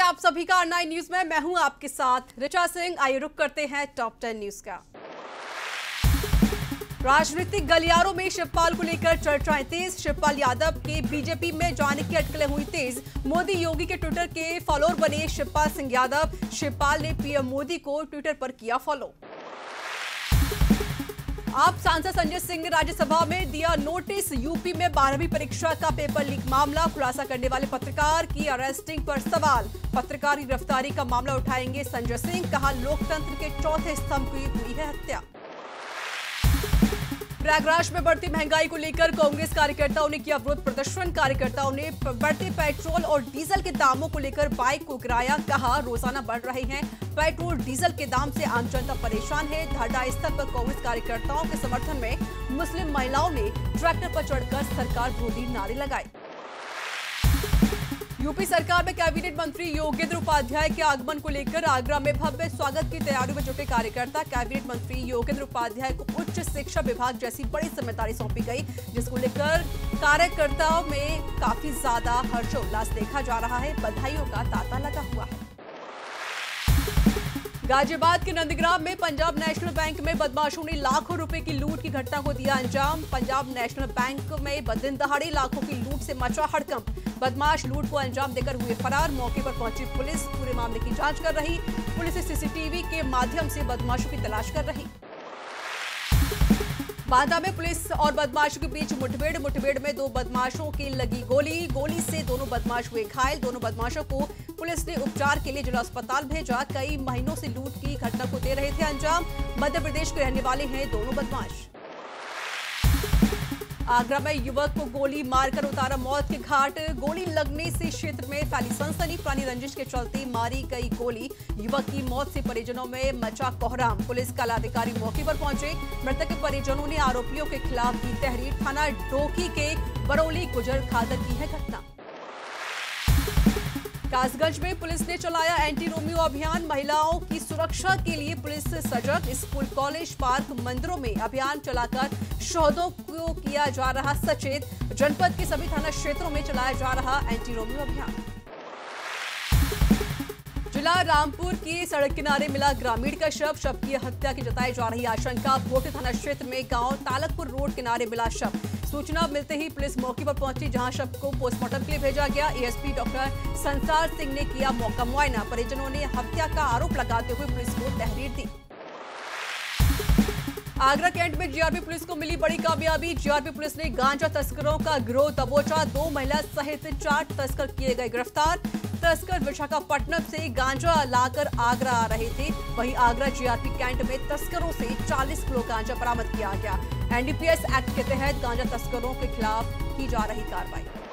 आप सभी का नाइन न्यूज़ में। मैं हूँ आपके साथ रिचा सिंह। आइए रुक करते हैं टॉप टेन न्यूज़ का। राजनीतिक गलियारों में शिवपाल को लेकर चर्चाएँ तेज। शिवपाल यादव के बीजेपी में जाने की अटकलें हुई तेज। मोदी योगी के ट्विटर के फॉलोअर बने शिवपाल सिंह यादव। शिवपाल ने पीएम मोदी को ट्विटर पर किया फॉलो आप सांसद संजय सिंह ने राज्यसभा में दिया नोटिस। यूपी में बारहवीं परीक्षा का पेपर लीक मामला, खुलासा करने वाले पत्रकार की अरेस्टिंग पर सवाल। पत्रकार की गिरफ्तारी का मामला उठाएँगे संजय सिंह, कहा लोकतंत्र के चौथे स्तंभ की हुई है हत्या। प्रयागराज में बढ़ती महँगाई को लेकर कांग्रेस कार्यकर्ताओं ने किया विरोध प्रदर्शन। कार्यकर्ताओं ने बढ़ते पेट्रोल और डीजल के दामों को लेकर बाइक को गिराया। कहा, रोज़ाना बढ़ रहे हैं पेट्रोल, डीजल के दाम से आम जनता परेशान है। धरना स्थल पर कांग्रेस कार्यकर्ताओं के समर्थन में मुस्लिम महिलाओं ने ट्रैक्टर पर चढ़कर सरकार विरोधी नारे लगाए। यूपी सरकार में कैबिनेट मंत्री योगेंद्र उपाध्याय के आगमन को लेकर आगरा में भव्य स्वागत की तैयारियों में जुटे कार्यकर्ता कैबिनेट मंत्री योगेंद्र उपाध्याय को उच्च शिक्षा विभाग जैसी बड़ी ज़िम्मेदारी सौंपी गई, जिसको लेकर कार्यकर्ताओं में काफ़ी ज़्यादा हर्षोल्लास देखा जा रहा है। बधाइयों का तांता लगा हुआ है। गाजियाबाद के नंदग्राम में पंजाब नेशनल बैंक में बदमाशों ने लाखों रुपए की लूट की घटना को दिया अंजाम। पंजाब नेशनल बैंक में बदिन दहाड़े लाखों की लूट से मचा हड़कम बदमाश लूट को अंजाम देकर हुए फरार। मौके पर पहुँची पुलिस। पूरे मामले की जाँच कर रही। पुलिस सीसीटीवी के माध्यम से बदमाशों की तलाश कर रही। बांदा में पुलिस और बदमाशों के बीच मुठभेड़ मुठभेड़ में दो बदमाशों की लगी गोली। गोली से दोनों बदमाश हुए घायल। दोनों बदमाशों को पुलिस ने उपचार के लिए जिला अस्पताल भेजा। कई महीनों से लूट की घटना को दे रहे थे अंजाम। मध्य प्रदेश के रहने वाले हैं दोनों बदमाश। आगरा में युवक को गोली मारकर उतारा मौत के घाट। गोली लगने से क्षेत्र में फैली सनसनी। पुरानी रंजिश के चलते मारी गई गोली। युवक की मौत से परिजनों में मचा कोहराम। पुलिस कलाधिकारी मौके पर पहुँचे। मृतक के परिजनों ने आरोपियों के खिलाफ की तहरीर। थाना डोकी के बरौली गुजर खादर की है घटना। कासगंज में पुलिस ने चलाया एंटी रोमियो अभियान। महिलाओं की सुरक्षा के लिए पुलिस सजग। स्कूल, कॉलेज, पार्क, मंदिरों में अभियान चलाकर शोधों को किया जा रहा सचेत। जनपद के सभी थाना क्षेत्रों में चलाया जा रहा एंटी रोमियो अभियान। जिला रामपुर की सड़क किनारे मिला ग्रामीण का शव शव की हत्या की जताई जा रही आशंका। भोटे थाना क्षेत्र में गाँव तालकपुर रोड किनारे मिला शव। सूचना मिलते ही पुलिस मौके पर पहुँची, जहाँ शव को पोस्टमार्टम के लिए भेजा गया। एएसपी डॉक्टर संसार सिंह ने किया मौका मुआयना। परिजनों ने हत्या का आरोप लगाते हुए पुलिस को तहरीर दी। आगरा कैंट में जीआरपी पुलिस को मिली बड़ी कामयाबी। जीआरपी पुलिस ने गांजा तस्करों का गिरोह दबोचा। दो महिला सहित चार तस्कर किए गए गिरफ़्तार। तस्कर विशाखापट्टनम से गांजा लाकर आगरा आ रहे थे। वहीं आगरा जीआरपी कैंट में तस्करों से 40 किलो गांजा बरामद किया गया। एनडीपीएस एक्ट के तहत गांजा तस्करों के खिलाफ की जा रही कार्रवाई।